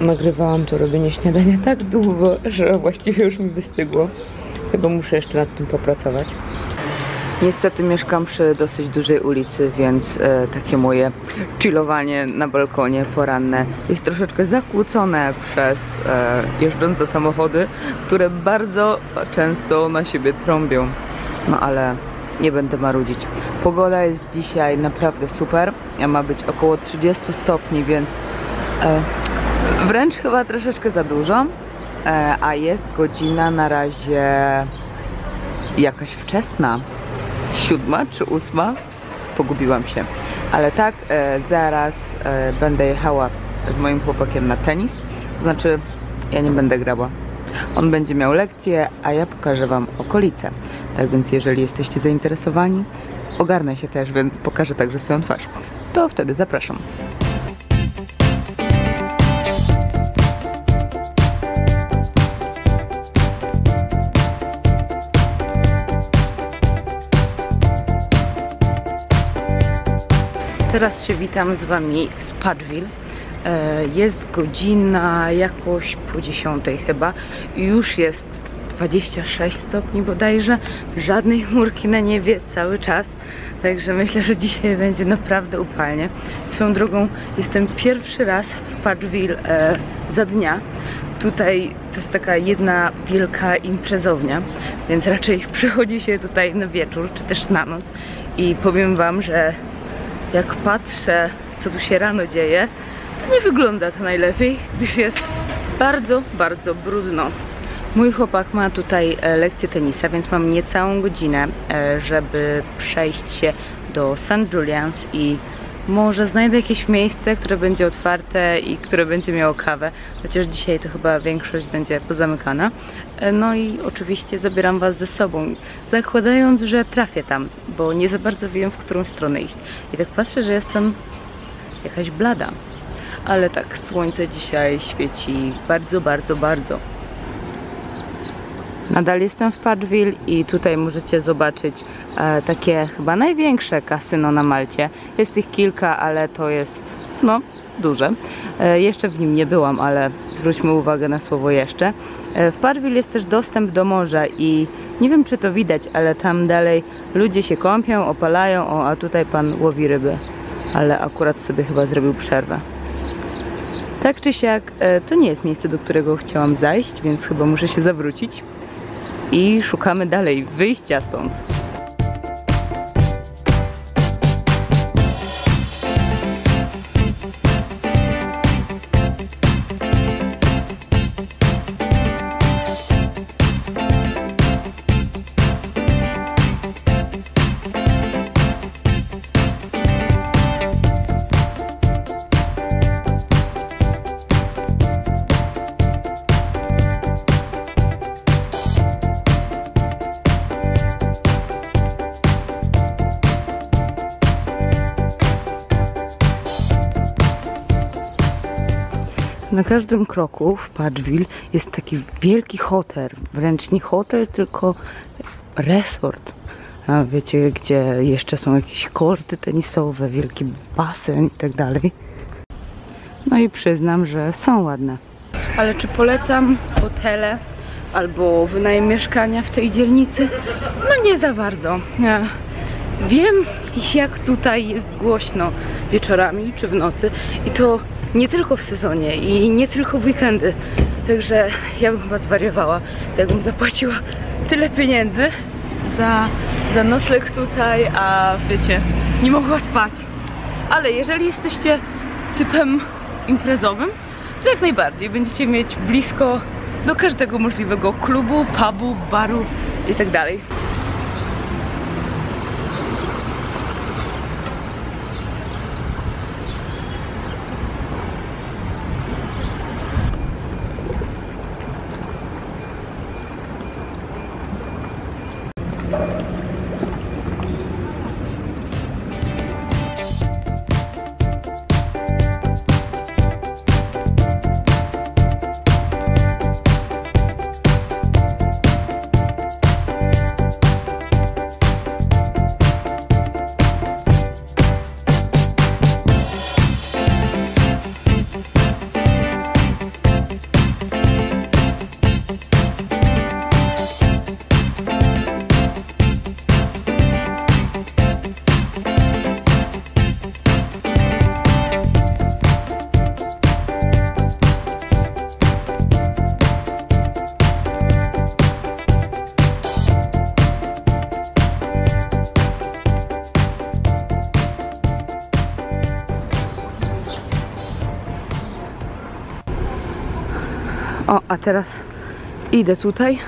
Nagrywałam to robienie śniadania tak długo, że właściwie już mi wystygło. Chyba muszę jeszcze nad tym popracować. Niestety mieszkam przy dosyć dużej ulicy, więc e, takie moje chillowanie na balkonie poranne jest troszeczkę zakłócone przez e, jeżdżące samochody, które bardzo często na siebie trąbią. No ale nie będę marudzić. Pogoda jest dzisiaj naprawdę super. Ma być około 30 stopni, więc e, wręcz chyba troszeczkę za dużo. E, a jest godzina na razie jakaś wczesna siódma czy ósma, pogubiłam się. Ale tak, e, zaraz e, będę jechała z moim chłopakiem na tenis. To znaczy, ja nie będę grała. On będzie miał lekcję, a ja pokażę Wam okolice. Tak więc, jeżeli jesteście zainteresowani, ogarnę się też, więc pokażę także swoją twarz. To wtedy zapraszam. Teraz się witam z Wami z Padville. Jest godzina jakoś po 10 chyba. Już jest 26 stopni bodajże. Żadnej chmurki na niebie cały czas. Także myślę, że dzisiaj będzie naprawdę upalnie. Swoją drogą jestem pierwszy raz w Padville za dnia. Tutaj to jest taka jedna wielka imprezownia, więc raczej przychodzi się tutaj na wieczór, czy też na noc. I powiem Wam, że jak patrzę, co tu się rano dzieje, to nie wygląda to najlepiej, gdyż jest bardzo, bardzo brudno. Mój chłopak ma tutaj e, lekcję tenisa, więc mam niecałą godzinę, e, żeby przejść się do St. Julian's i może znajdę jakieś miejsce, które będzie otwarte i które będzie miało kawę, chociaż dzisiaj to chyba większość będzie pozamykana. E, No i oczywiście zabieram Was ze sobą, zakładając, że trafię tam, bo nie za bardzo wiem, w którą stronę iść. I tak patrzę, że jestem jakaś blada. Ale tak, słońce dzisiaj świeci bardzo, bardzo, bardzo. Nadal jestem w Padville i tutaj możecie zobaczyć e, takie chyba największe kasyno na Malcie. Jest ich kilka, ale to jest no duże. E, jeszcze w nim nie byłam, ale zwróćmy uwagę na słowo jeszcze. E, w Padville jest też dostęp do morza i nie wiem czy to widać, ale tam dalej ludzie się kąpią, opalają, o, a tutaj pan łowi ryby. Ale akurat sobie chyba zrobił przerwę. Tak czy siak, e, to nie jest miejsce, do którego chciałam zajść, więc chyba muszę się zawrócić i szukamy dalej wyjścia stąd. Na każdym kroku w Padville jest taki wielki hotel, wręcz nie hotel, tylko resort. A wiecie, gdzie jeszcze są jakieś korty tenisowe, wielki basen i tak dalej. No i przyznam, że są ładne. Ale czy polecam hotele albo wynajem mieszkania w tej dzielnicy? No nie za bardzo. Wiem, jak tutaj jest głośno wieczorami czy w nocy i to nie tylko w sezonie i nie tylko w weekendy. Także ja bym chyba zwariowała, jakbym zapłaciła tyle pieniędzy za, za nocleg tutaj, a wiecie, nie mogła spać. Ale jeżeli jesteście typem imprezowym, to jak najbardziej będziecie mieć blisko do każdego możliwego klubu, pubu, baru i A teraz idę tutaj.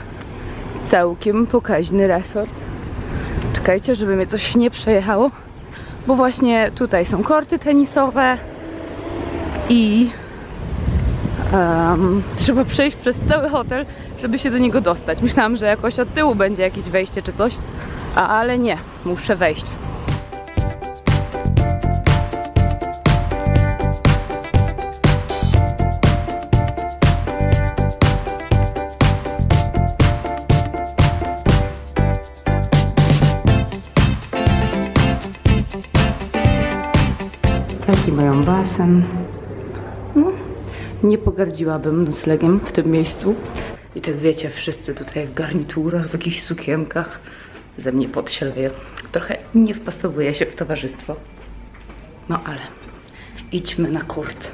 Całkiem pokaźny resort. Czekajcie, żeby mnie coś nie przejechało, bo właśnie tutaj są korty tenisowe i um, trzeba przejść przez cały hotel, żeby się do niego dostać. Myślałam, że jakoś od tyłu będzie jakieś wejście czy coś, ale nie, muszę wejść. Mają basen. No, nie pogardziłabym noclegiem w tym miejscu. I tak wiecie, wszyscy tutaj w garniturach, w jakichś sukienkach. Ze mnie podsielwie. Trochę nie wpasowuje się w towarzystwo. No ale idźmy na kurt.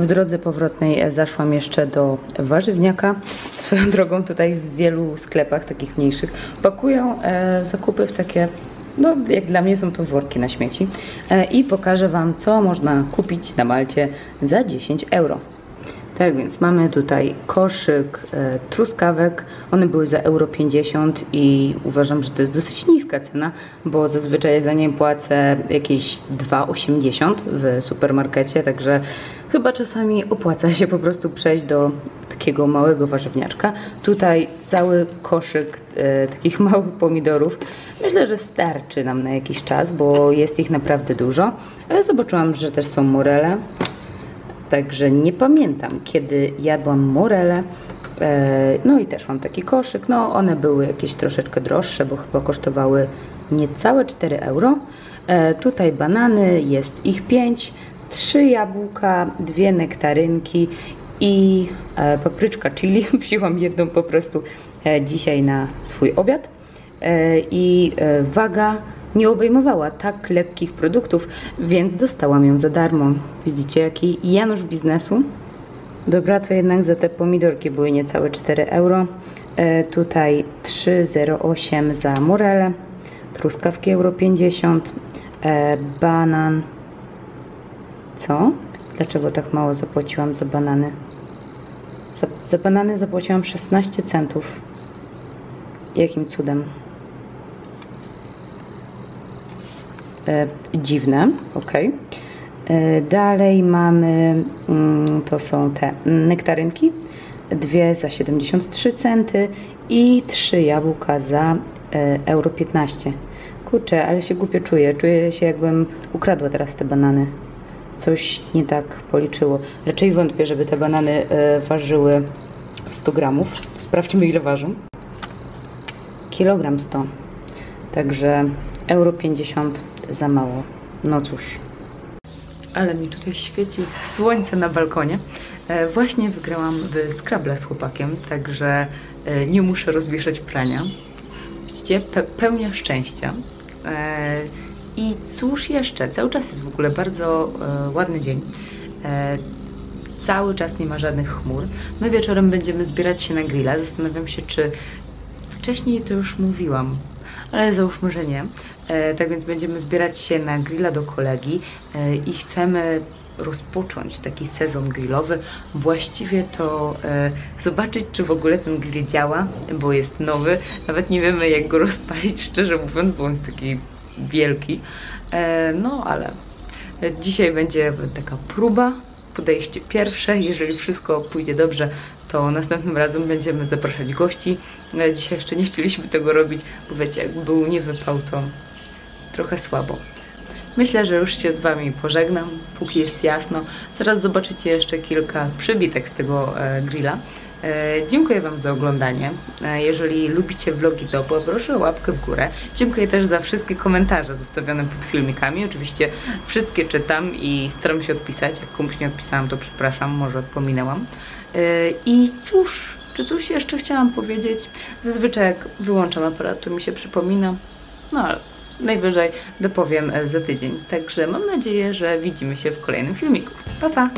W drodze powrotnej e, zaszłam jeszcze do warzywniaka. Swoją drogą tutaj w wielu sklepach, takich mniejszych, pakują e, zakupy w takie, no jak dla mnie są to worki na śmieci. E, I pokażę Wam, co można kupić na Malcie za 10 euro. Tak więc mamy tutaj koszyk e, truskawek. One były za euro 50 i uważam, że to jest dosyć niska cena, bo zazwyczaj za nie płacę jakieś 2,80 w supermarkecie, także chyba czasami opłaca się po prostu przejść do takiego małego warzywniaczka. Tutaj cały koszyk e, takich małych pomidorów. Myślę, że starczy nam na jakiś czas, bo jest ich naprawdę dużo. Ale zobaczyłam, że też są morele. Także nie pamiętam, kiedy jadłam morele. E, No i też mam taki koszyk. No one były jakieś troszeczkę droższe, bo chyba kosztowały niecałe 4 euro. E, Tutaj banany, jest ich 5, 3 jabłka, dwie nektarynki i e, papryczka chili. Wzięłam jedną po prostu e, dzisiaj na swój obiad. E, I waga nie obejmowała tak lekkich produktów, więc dostałam ją za darmo. Widzicie, jaki Janusz biznesu? Dobra, to jednak za te pomidorki były niecałe 4 euro. Tutaj 3,08 za morele, truskawki euro 50, e, banan. Co? Dlaczego tak mało zapłaciłam za banany? Za, za banany zapłaciłam 16 centów. Jakim cudem? e, dziwne, ok. E, dalej mamy, mm, to są te nektarynki, dwie za 73 centy i trzy jabłka za e, euro 15. Kurczę, ale się głupio czuję. Czuję się jakbym ukradła teraz te banany. Coś nie tak policzyło. Raczej wątpię, żeby te banany e, ważyły 100 gramów. Sprawdźmy ile ważą. Kilogram 100. Także euro 50 za mało. No cóż. Ale mi tutaj świeci słońce na balkonie. E, właśnie wygrałam w Scrabble z chłopakiem, także e, nie muszę rozwieszać prania. Widzicie, pe pełnia szczęścia. I cóż jeszcze? Cały czas jest w ogóle bardzo e, ładny dzień. E, cały czas nie ma żadnych chmur. My wieczorem będziemy zbierać się na grilla. Zastanawiam się, czy wcześniej to już mówiłam, ale załóżmy, że nie. E, tak więc będziemy zbierać się na grilla do kolegi e, i chcemy rozpocząć taki sezon grillowy. Właściwie to e, zobaczyć, czy w ogóle ten grill działa, bo jest nowy. Nawet nie wiemy, jak go rozpalić, szczerze mówiąc, bo on jest taki wielki. E, no, ale dzisiaj będzie taka próba, podejście pierwsze. Jeżeli wszystko pójdzie dobrze, to następnym razem będziemy zapraszać gości. E, Dzisiaj jeszcze nie chcieliśmy tego robić, bo wiecie, jak był niewypał, to trochę słabo. Myślę, że już się z Wami pożegnam, póki jest jasno. Zaraz zobaczycie jeszcze kilka przybitek z tego e, grilla. E, dziękuję Wam za oglądanie. E, jeżeli lubicie vlogi, to poproszę o łapkę w górę. Dziękuję też za wszystkie komentarze zostawione pod filmikami. Oczywiście wszystkie czytam i staram się odpisać. Jak komuś nie odpisałam, to przepraszam, może pominęłam. E, I cóż, czy coś jeszcze chciałam powiedzieć? Zazwyczaj jak wyłączam aparat, to mi się przypomina. No ale najwyżej dopowiem za tydzień. Także mam nadzieję, że widzimy się w kolejnym filmiku. Pa, pa!